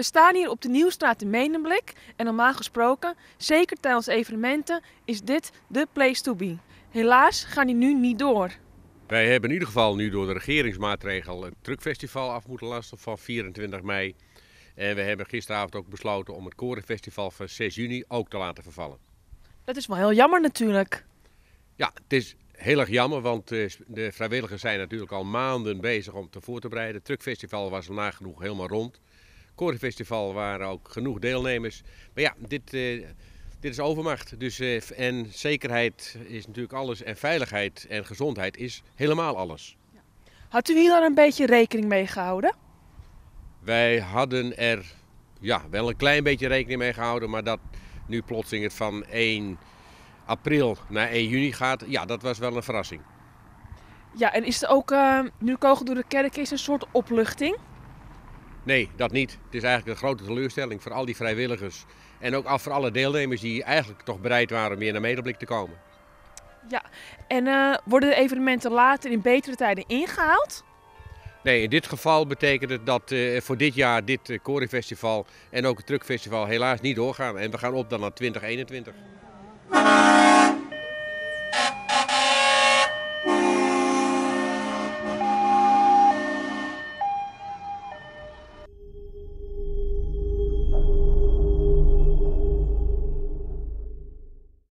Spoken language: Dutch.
We staan hier op de Nieuwstraat in Medemblik en normaal gesproken, zeker tijdens evenementen, is dit de place to be. Helaas gaan die nu niet door. Wij hebben in ieder geval nu door de regeringsmaatregel het truckfestival af moeten lasten van 24 mei. En we hebben gisteravond ook besloten om het Korenfestival van 6 juni ook te laten vervallen. Dat is wel heel jammer natuurlijk. Ja, het is heel erg jammer, want eh, de vrijwilligers zijn natuurlijk al maanden bezig om te voor te bereiden. Het truckfestival was nagenoeg helemaal rond. Korenfestival waren ook genoeg deelnemers. Maar ja, dit, uh, dit is overmacht. Dus, uh, en zekerheid is natuurlijk alles. En veiligheid en gezondheid is helemaal alles. Had u hier dan een beetje rekening mee gehouden? Wij hadden er ja, wel een klein beetje rekening mee gehouden. Maar dat nu plotseling het van 1 april naar 1 juni gaat, ja, dat was wel een verrassing. Ja, en is er ook, uh, nu Kogel door de Kerk is, een soort opluchting? Nee, dat niet. Het is eigenlijk een grote teleurstelling voor al die vrijwilligers. En ook voor alle deelnemers die eigenlijk toch bereid waren om weer naar Medeblik te komen. Ja, en uh, worden de evenementen later in betere tijden ingehaald? Nee, in dit geval betekent het dat uh, voor dit jaar dit uh, Korenfestival en ook het Truckfestival helaas niet doorgaan. En we gaan op dan naar 2021.